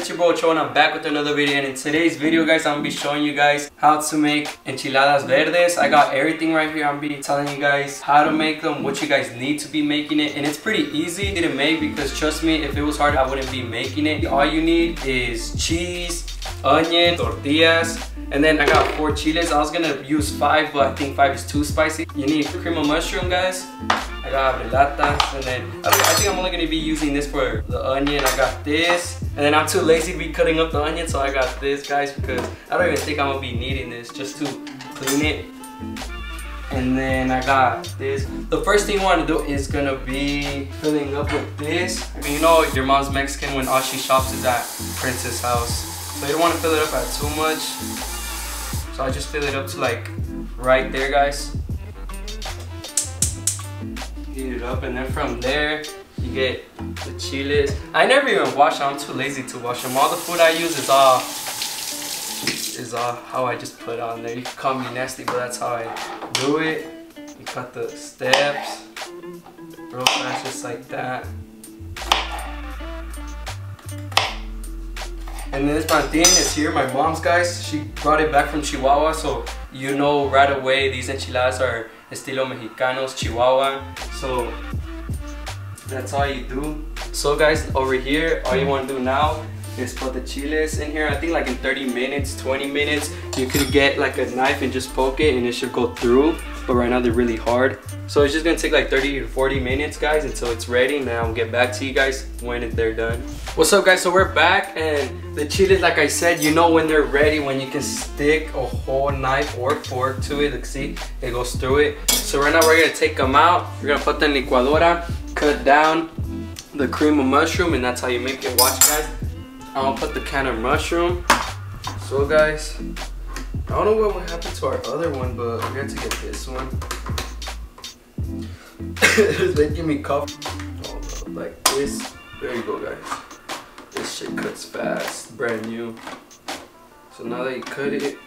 it's your bro Cho and I'm back with another video and in today's video guys I'm gonna be showing you guys how to make enchiladas verdes. I got everything right here. I'm gonna be telling you guys how to make them, what you guys need to be making it and it's pretty easy to make because trust me if it was hard I wouldn't be making it. All you need is cheese, onion, tortillas, and then I got four chiles. I was gonna use five, but I think five is too spicy. You need cream of mushroom, guys. I got abrelatas, and then I think I'm only gonna be using this for the onion. I got this, and then I'm too lazy to be cutting up the onion, so I got this, guys, because I don't even think I'm gonna be needing this just to clean it. And then I got this. The first thing you want to do is gonna be filling up with this. I mean, You know your mom's Mexican when all she shops is at Princess House. So you don't want to fill it up at too much. So I just fill it up to like right there, guys. Heat it up, and then from there, get the chiles. I never even wash them. I'm too lazy to wash them. All the food I use is all is all how I just put on there. You can call me nasty, but that's how I do it. You cut the steps real fast, just like that. And this plantain is here, my mom's guys. She brought it back from Chihuahua, so you know right away these enchiladas are estilo mexicanos, Chihuahua. So that's all you do. So guys, over here, all you want to do now is put the chiles in here. I think like in 30 minutes, 20 minutes, you could get like a knife and just poke it and it should go through. But right now they're really hard. So it's just gonna take like 30 to 40 minutes guys until it's ready. And then I'll get back to you guys when they're done. What's up guys, so we're back and the chiles, like I said, you know when they're ready, when you can stick a whole knife or fork to it. Look, see, it goes through it. So right now we're gonna take them out. We're gonna put them in licuadora, cut down the cream of mushroom and that's how you make it. Watch guys. I'm gonna put the can of mushroom. So guys, I don't know what would happen to our other one, but we have to get this one. it's making me cough. Oh, like this. There you go, guys. This shit cuts fast, brand new. So now that you cut it,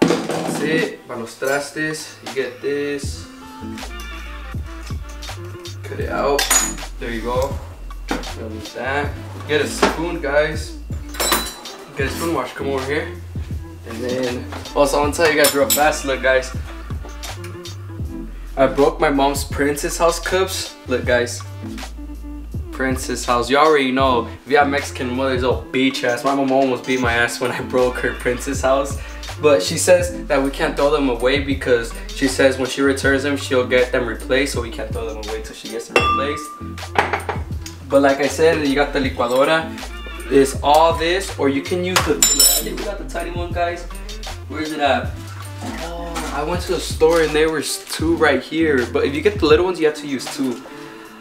that's it. Para trastes, you get this. Cut it out. There you go. Remove that. Get a spoon, guys. Get a spoon wash. Come over here. And then, also, I want to tell you guys real fast. Look, guys. I broke my mom's Princess House cups. Look, guys. Princess House. You already know. If you have Mexican mothers, oh, beach ass. My mom almost beat my ass when I broke her Princess House. But she says that we can't throw them away because she says when she returns them, she'll get them replaced. So we can't throw them away till she gets them replaced. But like I said, you got the licuadora. It's all this, or you can use the, I think we got the tiny one, guys. Where's it at? Oh, I went to the store and there was two right here. But if you get the little ones, you have to use two.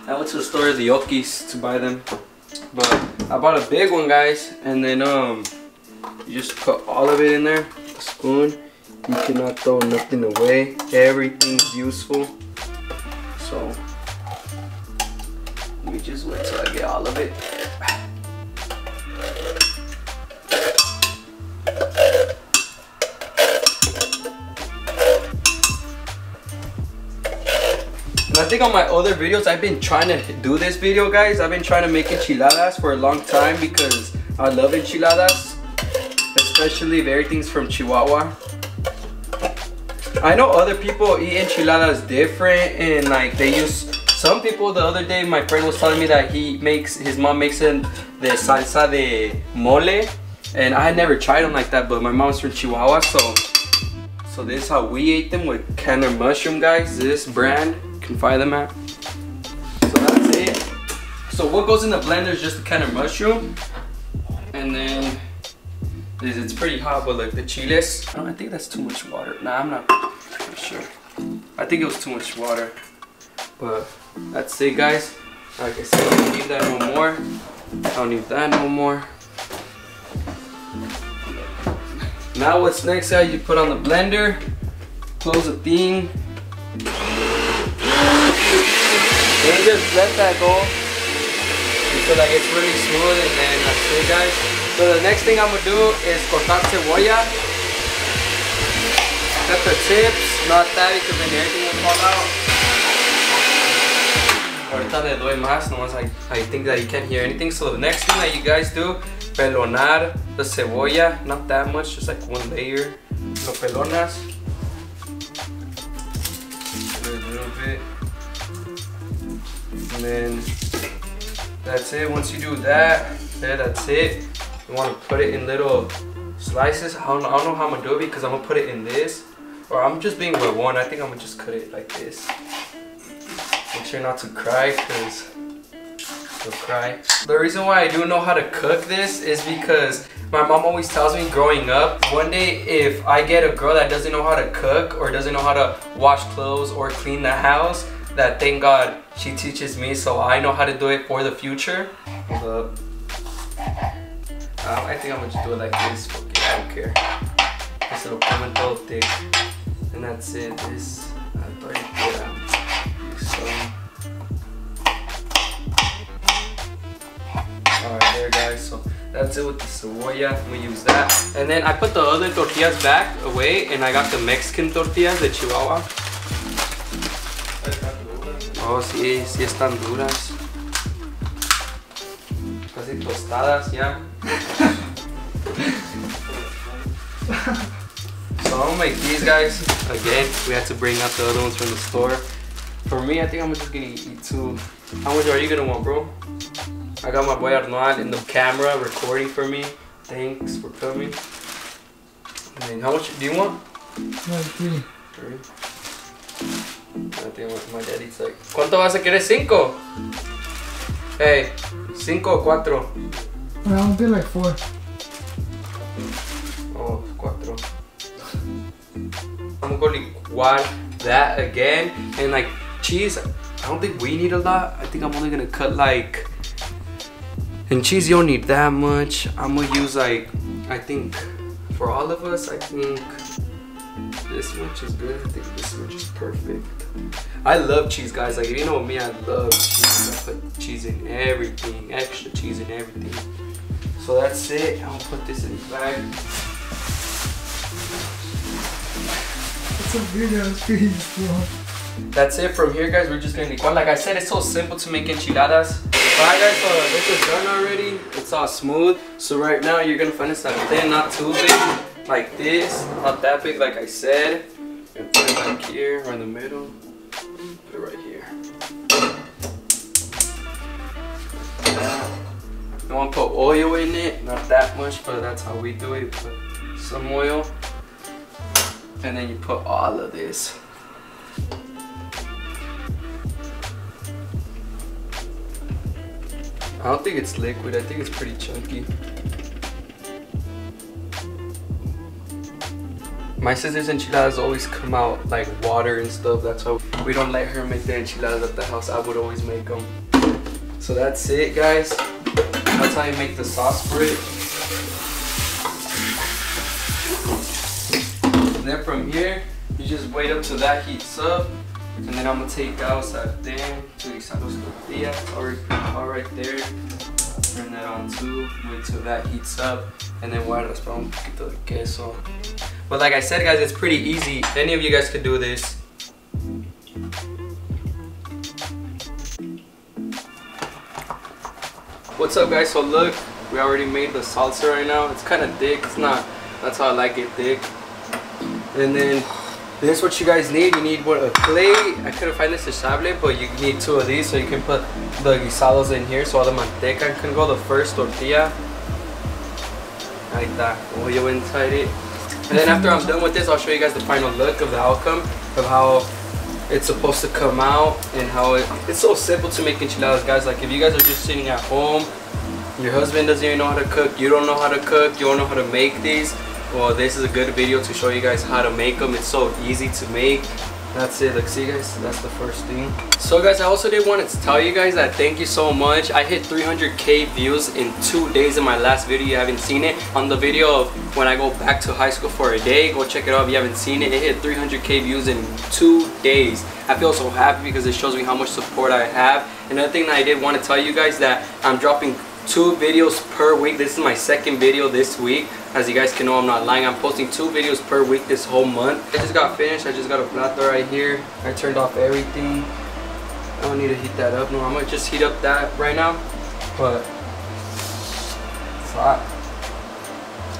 I went to the store, the Yokis, to buy them. But I bought a big one, guys. And then um, you just put all of it in there. Spoon. You cannot throw nothing away. Everything's useful. So let me just wait till I get all of it. And I think on my other videos, I've been trying to do this video, guys. I've been trying to make enchiladas for a long time because I love enchiladas. Especially if everything's from Chihuahua. I know other people eat enchiladas different and like they use some people the other day my friend was telling me that he makes his mom makes in the salsa de mole and I had never tried them like that but my mom's from Chihuahua so so this is how we ate them with canner mushroom guys this brand you can find them at so that's it so what goes in the blender is just the canner mushroom and then it's pretty hot but like the chiles I think that's too much water nah I'm not sure I think it was too much water but that's it guys. Like I said, I don't need that no more. I don't need that no more. Now what's next guys, you put on the blender, close the thing. Then just let that go until that gets really smooth and then that's it guys. So the next thing I'm gonna do is cortar cebolla. Cut the tips, not that because then everything will fall out. Ahorita le doy más, nomás I, I think that you can't hear anything. So the next thing that you guys do, pelonar the cebolla, not that much, just like one layer. Lo pelonas. A little bit. And then that's it. Once you do that, yeah, that's it. You want to put it in little slices. I don't know, I don't know how I'm gonna do it because I'm gonna put it in this. Or I'm just being with one. I think I'm gonna just cut it like this. Make sure not to cry because you'll cry. The reason why I do know how to cook this is because my mom always tells me growing up, one day if I get a girl that doesn't know how to cook or doesn't know how to wash clothes or clean the house, that thank God she teaches me so I know how to do it for the future. Hold up. Um, I think I'm gonna just do it like this. Okay, I don't care. This little todo thick. And that's it. This, I already put out. So, alright, there guys. So that's it with the cebolla. We use that. And then I put the other tortillas back away and I got the Mexican tortillas, the Chihuahua. Oh, sí, sí están duras. Tostadas ya. so I'm gonna make these guys again. We had to bring out the other ones from the store. For me, I think I'm just gonna eat two. How much are you gonna want, bro? I got my boy Arnold in the camera recording for me. Thanks for coming. I mean, how much do you want? No, three. Three. I think my daddy's like, ¿cuánto vas a querer? ¿Cinco? Hey, cinco o cuatro? Well, I'll do like four. Oh, cuatro. I'm gonna licuar that again. And like cheese, I don't think we need a lot. I think I'm only gonna cut like, and cheese you don't need that much. I'm gonna use like, I think for all of us, I think this much is good. I think this much is perfect. I love cheese, guys. Like, if you know me, I love cheese. I put cheese in everything, extra cheese in everything. So that's it. I'll put this in the bag. It's a big ass piece, bro. That's it from here, guys. We're just gonna. Like I said, it's so simple to make enchiladas. Alright, guys, so this is done already. It's all smooth. So right now, you're gonna find this that thin, not too big, like this, not that big, like I said. And put it back here or in the middle. Put it right here. You want to put oil in it, not that much, but that's how we do it. Put some oil, and then you put all of this. I don't think it's liquid. I think it's pretty chunky. My sister's enchiladas always come out like water and stuff. That's why we don't let her make the enchiladas at the house. I would always make them. So that's it, guys. That's how you make the sauce for it. And then from here, you just wait up till that heats up. And then I'm gonna take out sartén, utilizar los tortillas, already all right there. Turn that on too, wait till that heats up. And then voy a raspar un poquito de queso. But like I said guys, it's pretty easy. Any of you guys could do this. What's up guys, so look, we already made the salsa right now. It's kind of thick, it's not, that's how I like it thick. And then this is what you guys need. You need what a clay. I couldn't find this desechable, but you need two of these so you can put the guisados in here so all the manteca can go. The first tortilla, like that, oil inside it. And then after I'm done with this, I'll show you guys the final look of the outcome of how it's supposed to come out and how it, it's so simple to make enchiladas, guys. Like if you guys are just sitting at home, your husband doesn't even know how to cook, you don't know how to cook, you don't know how to make these, well this is a good video to show you guys how to make them. It's so easy to make. That's it. Look, see guys, that's the first thing. So guys, I also did want to tell you guys that thank you so much. I hit 300k views in two days in my last video. You haven't seen it. On the video of when I go back to high school for a day, go check it out if you haven't seen it. It hit 300k views in two days. I feel so happy because it shows me how much support I have. Another thing that I did want to tell you guys that I'm dropping two videos per week. This is my second video this week. As you guys can know, I'm not lying. I'm posting two videos per week this whole month. I just got finished. I just got a plato right here. I turned off everything. I don't need to heat that up. No, I'm gonna just heat up that right now. But it's hot.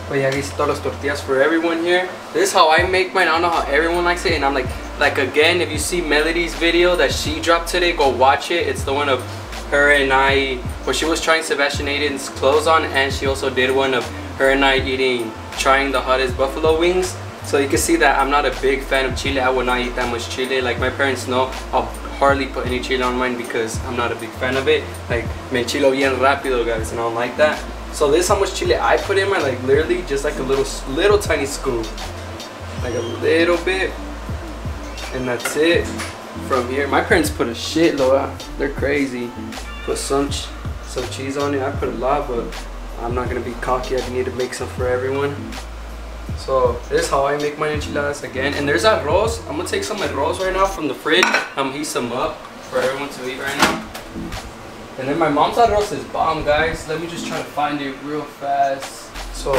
But yeah, these todas tortillas for everyone here. This is how I make mine. I don't know how everyone likes it. And I'm like, like again, if you see Melody's video that she dropped today, go watch it. It's the one of her and I, where she was trying Sebastian Aiden's clothes on. And she also did one of her and I eating, trying the hottest buffalo wings. So you can see that I'm not a big fan of chili. I would not eat that much chili. Like my parents know, I'll hardly put any chili on mine because I'm not a big fan of it. Like, me chilo bien rápido, guys, and I don't like that. So this is how much chili I put in my, like literally just like a little, little tiny scoop. Like a little bit. And that's it from here. My parents put a shitload. They're crazy. Put some, some cheese on it. I put a lot, but I'm not gonna be cocky. I need to make some for everyone. So this is how I make my enchiladas again. And there's arroz. I'm gonna take some arroz right now from the fridge. I'm gonna heat some up for everyone to eat right now. And then my mom's arroz is bomb, guys. Let me just try to find it real fast. So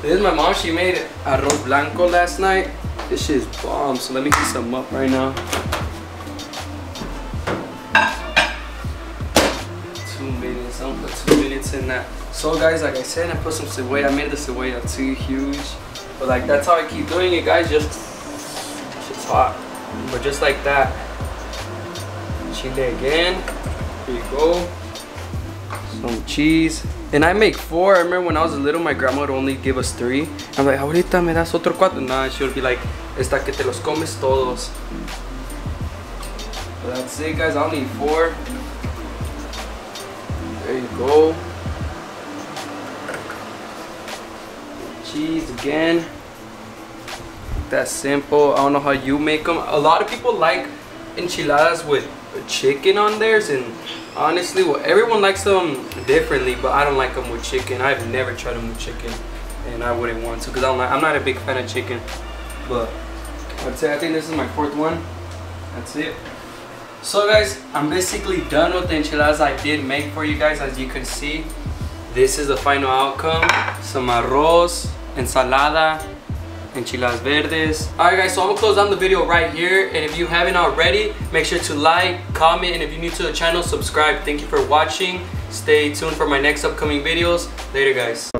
this is my mom. She made arroz blanco last night. This shit is bomb. So let me heat some up right now. That. So guys, like I said, I put some cebolla. I made the cebolla too huge. But like that's how I keep doing it, guys. Just shit's hot. But just like that. Chile again. Here you go. Some cheese. And I make four. I remember when I was little, my grandma would only give us three. I'm like, ahorita me das otro cuatro. Nah, she would be like, esta que te los comes todos. But that's it, guys. I'll need four. There you go. Cheese again. That simple. I don't know how you make them. A lot of people like enchiladas with chicken on theirs and honestly well everyone likes them differently but I don't like them with chicken. I've never tried them with chicken and I wouldn't want to because I'm, like, I'm not a big fan of chicken. But I'd say I think this is my fourth one. That's it. So guys I'm basically done with the enchiladas I did make for you guys. As you can see this is the final outcome. Some arroz ensalada enchiladas verdes. All right guys so i'm gonna close down the video right here. And if you haven't already make sure to like comment and if you're new to the channel subscribe. Thank you for watching. Stay tuned for my next upcoming videos. Later guys